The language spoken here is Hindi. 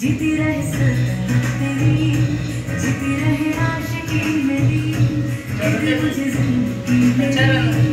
जीती रहे सल्तनत तेरी जीती रहे आशिकी मेरी मुझे ज़िंदगी मेरी।